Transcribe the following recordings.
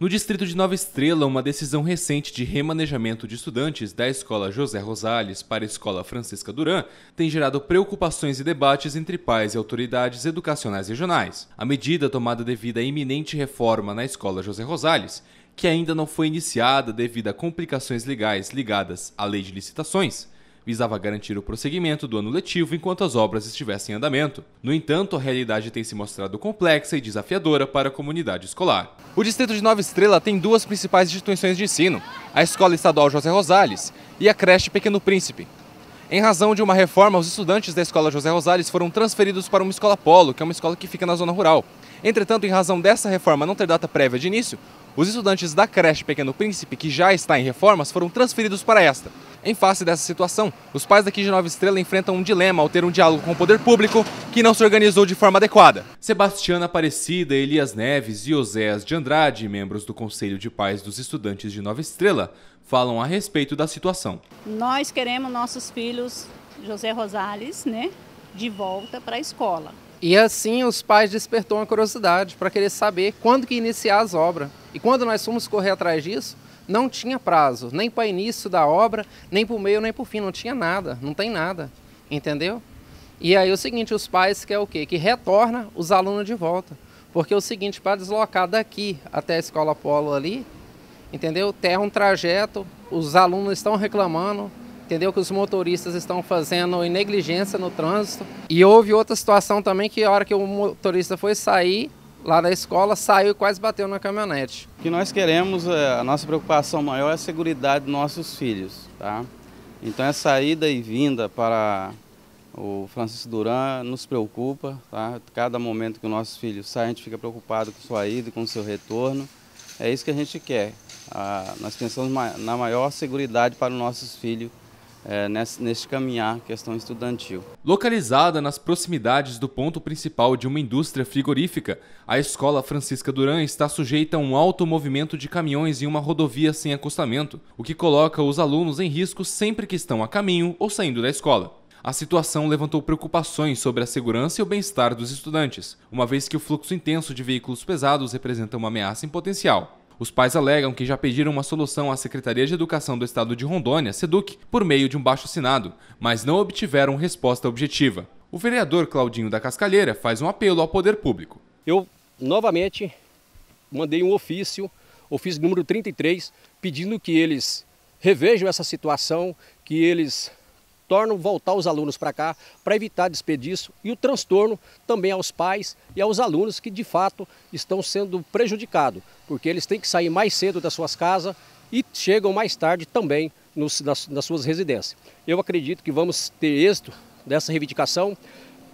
No distrito de Nova Estrela, uma decisão recente de remanejamento de estudantes da Escola José Rosales para a Escola Francisca Duran tem gerado preocupações e debates entre pais e autoridades educacionais regionais. A medida tomada devido à iminente reforma na Escola José Rosales, que ainda não foi iniciada devido a complicações legais ligadas à lei de licitações, visava garantir o prosseguimento do ano letivo enquanto as obras estivessem em andamento. No entanto, a realidade tem se mostrado complexa e desafiadora para a comunidade escolar. O distrito de Nova Estrela tem duas principais instituições de ensino: a Escola Estadual José Rosales e a creche Pequeno Príncipe. Em razão de uma reforma, os estudantes da Escola José Rosales foram transferidos para uma escola polo, que é uma escola que fica na zona rural. Entretanto, em razão dessa reforma não ter data prévia de início, os estudantes da creche Pequeno Príncipe, que já está em reformas, foram transferidos para esta. Em face dessa situação, os pais daqui de Nova Estrela enfrentam um dilema ao ter um diálogo com o poder público que não se organizou de forma adequada. Sebastiana Aparecida, Elias Neves e Oséas de Andrade, membros do Conselho de Pais dos Estudantes de Nova Estrela, falam a respeito da situação. Nós queremos nossos filhos, José Rosales, né, de volta para a escola. E assim os pais despertou uma curiosidade para querer saber quando que iniciar as obras. E quando nós fomos correr atrás disso, não tinha prazo, nem para início da obra, nem para o meio, nem para o fim, não tinha nada, não tem nada, entendeu? E aí o seguinte, os pais quer o quê? Que retorna os alunos de volta. Porque é o seguinte, para deslocar daqui até a escola polo ali, entendeu? Terra um trajeto, os alunos estão reclamando, entendeu? Que os motoristas estão fazendo negligência no trânsito. E houve outra situação também que a hora que o motorista foi sair, lá da escola, saiu e quase bateu na caminhonete. O que nós queremos, é, a nossa preocupação maior é a segurança dos nossos filhos, tá? Então essa saída e vinda para o Francisco Duran nos preocupa, tá? Cada momento que os nossos filhos saem, a gente fica preocupado com sua ida e com seu retorno. É isso que a gente quer. Ah, nós pensamos na maior segurança para os nossos filhos é, nesse, nesse caminhar questão estudantil. Localizada nas proximidades do ponto principal de uma indústria frigorífica, a Escola Francisca Duran está sujeita a um alto movimento de caminhões em uma rodovia sem acostamento, o que coloca os alunos em risco sempre que estão a caminho ou saindo da escola. A situação levantou preocupações sobre a segurança e o bem-estar dos estudantes, uma vez que o fluxo intenso de veículos pesados representa uma ameaça em potencial. Os pais alegam que já pediram uma solução à Secretaria de Educação do Estado de Rondônia, SEDUC, por meio de um baixo assinado, mas não obtiveram resposta objetiva. O vereador Claudinho da Cascalheira faz um apelo ao poder público. Eu, novamente, mandei um ofício, ofício número 33, pedindo que eles revejam essa situação, que eles tornam voltar os alunos para cá para evitar desperdício e o transtorno também aos pais e aos alunos que de fato estão sendo prejudicados, porque eles têm que sair mais cedo das suas casas e chegam mais tarde também nos, nas, nas suas residências. Eu acredito que vamos ter êxito dessa reivindicação.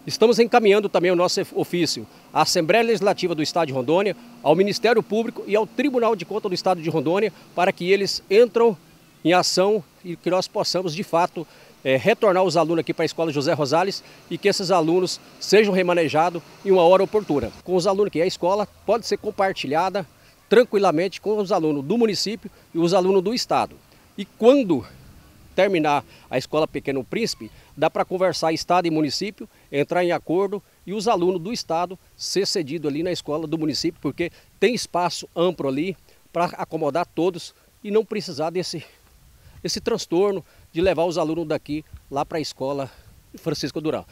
Estamos encaminhando também o nosso ofício à Assembleia Legislativa do Estado de Rondônia, ao Ministério Público e ao Tribunal de Contas do Estado de Rondônia para que eles entram em ação e que nós possamos de fato é, retornar os alunos aqui para a Escola José Rosales e que esses alunos sejam remanejados em uma hora oportuna. Com os alunos que a escola pode ser compartilhada tranquilamente com os alunos do município e os alunos do estado. E quando terminar a Escola Pequeno Príncipe, dá para conversar estado e município, entrar em acordo e os alunos do estado ser cedido ali na escola do município, porque tem espaço amplo ali para acomodar todos e não precisar desse esse transtorno de levar os alunos daqui lá para a escola Francisco Durão.